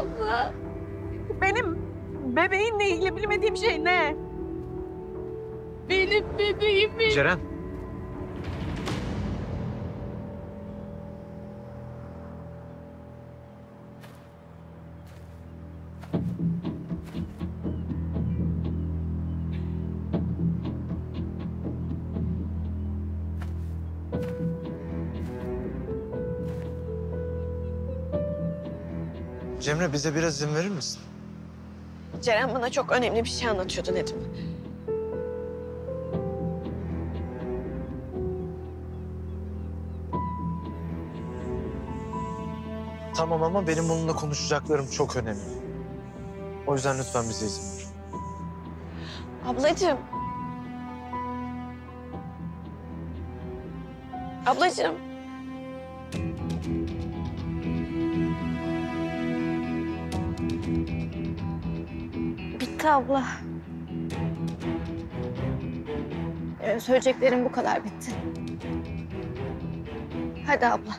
Abla. Benim bebeğimle ilgili bilmediğim şey ne? Benim bebeğimi. Ceren. Cemre bize biraz izin verir misin? Ceren bana çok önemli bir şey anlatıyordu Nedim. Tamam ama benim onunla konuşacaklarım çok önemli. O yüzden lütfen bize izin ver. Ablacığım. Ablacığım. Bitti abla. Ee, söyleyeceklerim bu kadar bitti. Hadi abla.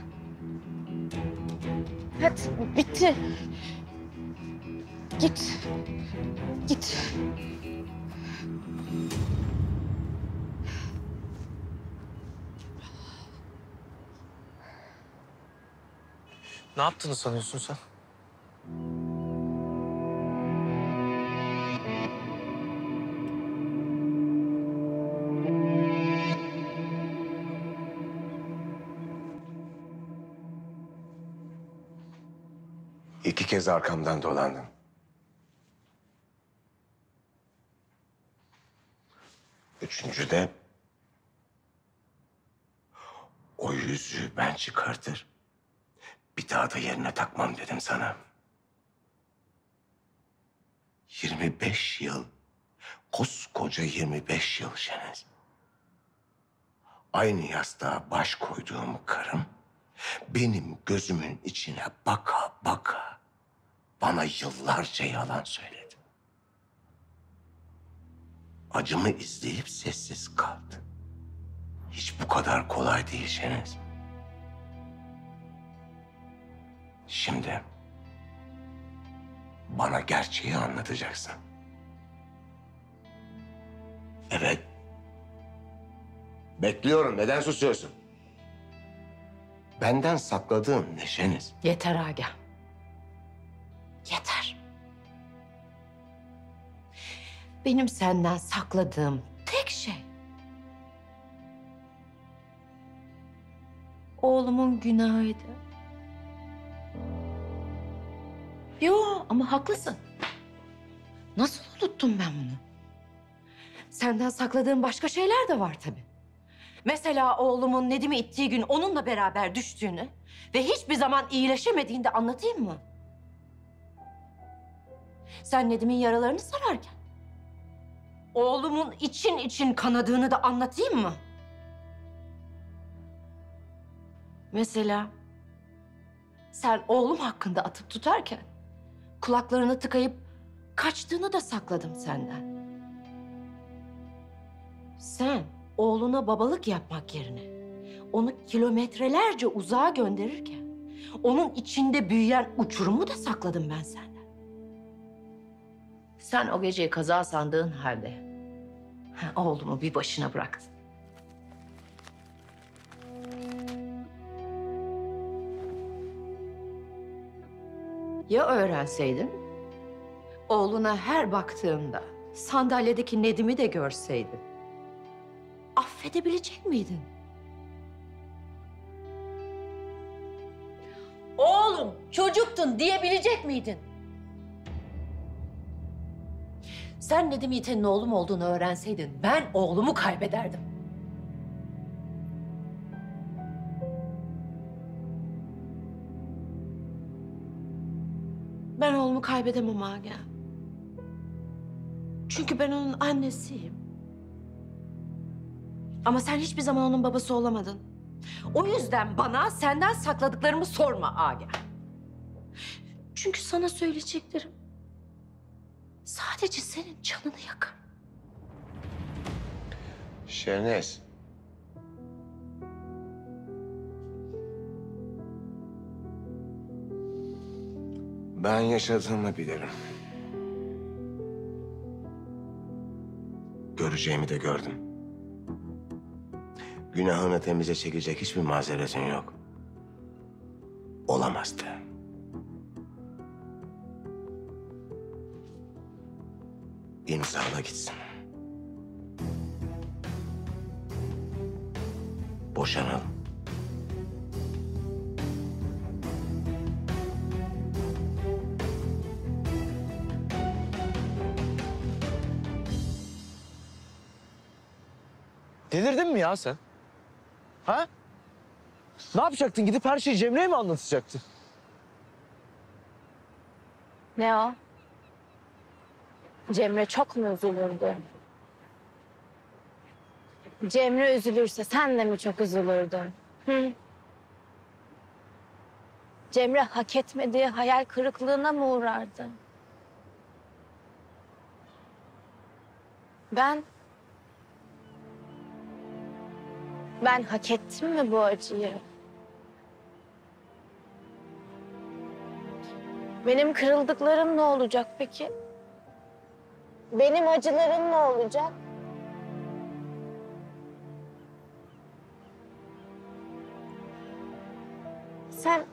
Hadi bitti. Git. Git. Ne yaptığını sanıyorsun sen? İki kez arkamdan dolandın. Üçüncü de o yüzüğü ben çıkartır. Bir daha da yerine takmam dedim sana. 25 yıl, koskoca 25 yıl Şeniz. Aynı yastığa baş koyduğum karım benim gözümün içine baka bana yıllarca yalan söyledi. Acımı izleyip sessiz kaldı. Hiç bu kadar kolay değil Şeniz. Şimdi bana gerçeği anlatacaksın. Evet. Bekliyorum. Neden susuyorsun? Benden sakladığın ne Şeniz? Yeter Agah. Yeter. Benim senden sakladığım tek şey... Oğlumun günahıydı. Yo ama haklısın. Nasıl unuttum ben bunu? Senden sakladığım başka şeyler de var tabii. Mesela oğlumun Nedim'i ittiği gün onunla beraber düştüğünü ve hiçbir zaman iyileşemediğini de anlatayım mı? Sen Nedim'in yaralarını sararken oğlumun için için kanadığını da anlatayım mı? Mesela sen oğlum hakkında atıp tutarken kulaklarını tıkayıp kaçtığını da sakladım senden. Sen oğluna babalık yapmak yerine onu kilometrelerce uzağa gönderirken onun içinde büyüyen uçurumu da sakladım ben senden. Sen o geceyi kaza sandığın halde ha, oğlumu bir başına bıraktın. Ya öğrenseydin? Oğluna her baktığında sandalyedeki Nedim'i de görseydin. Affedebilecek miydin? Oğlum çocuktun diyebilecek miydin? Sen Nedim Yiğit'in oğlum olduğunu öğrenseydin ben oğlumu kaybederdim. Ben oğlumu kaybedemem Aga. Çünkü ben onun annesiyim. Ama sen hiçbir zaman onun babası olamadın. O yüzden bana senden sakladıklarımı sorma Aga. Çünkü sana söyleyeceklerim sadece senin canını yakar. Şeniz. Ben yaşadığımı bilirim. Göreceğimi de gördüm. Günahını temize çekecek hiçbir mazeretin yok. Olamazdı. İmzala gitsin. Boşanalım. Delirdin mi ya sen? Ha? Ne yapacaktın? Gidip her şeyi Cemre'ye mi anlatacaktın? Ne o? Cemre çok mu üzülürdü? Cemre üzülürse sen de mi çok üzülürdün? Hı? Cemre hak etmediği hayal kırıklığına mı uğrardı? Ben... Ben hak ettim mi bu acıyı? Benim kırıldıklarım ne olacak peki? Benim acılarım ne olacak? Sen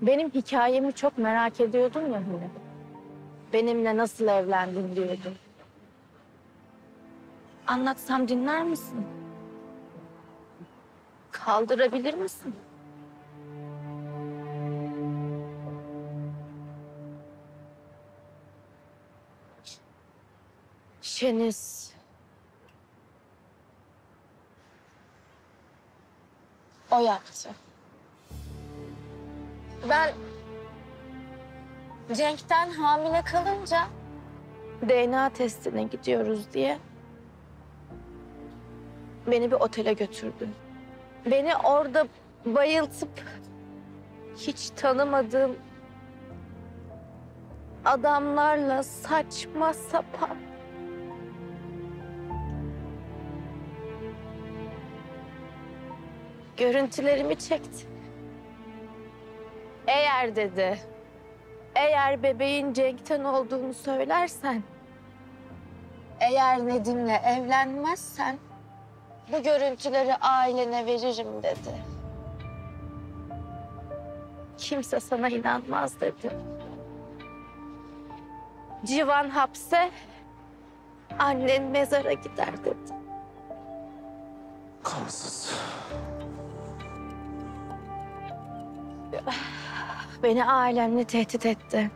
benim hikayemi çok merak ediyordun ya hani. Benimle nasıl evlendin diyordun. Anlatsam dinler misin? Kaldırabilir misin? Şeniz. O yaptı. Ben Cenk'ten hamile kalınca DNA testine gidiyoruz diye beni bir otele götürdü. Beni orada bayıltıp hiç tanımadığım adamlarla saçma sapan görüntülerimi çekti. Eğer dedi, eğer bebeğin Cenk'ten olduğunu söylersen, eğer Nedim'le evlenmezsen bu görüntüleri ailene veririm dedi. Kimse sana inanmaz dedi. Civan hapse, annen mezara gider dedi. Kansız. Beni ailemle tehdit etti.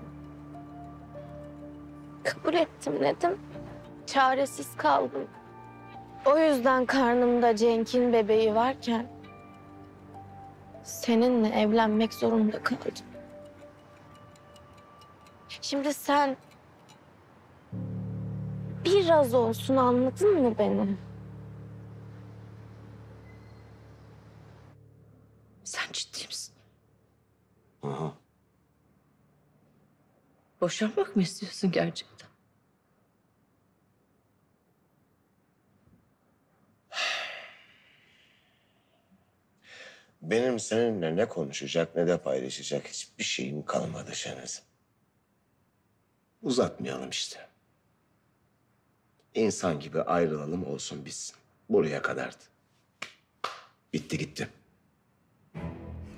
Kabul ettim dedim. Çaresiz kaldım. O yüzden karnımda Cenk'in bebeği varken seninle evlenmek zorunda kaldım. Şimdi sen biraz olsun anladın mı beni? Sen ciddi misin? Hı. Boşanmak mı istiyorsun gerçekten? Benim seninle ne konuşacak ne de paylaşacak hiçbir şeyim kalmadı Şeniz. Uzatmayalım işte. İnsan gibi ayrılalım olsun bitsin. Buraya kadardı. Bitti gitti.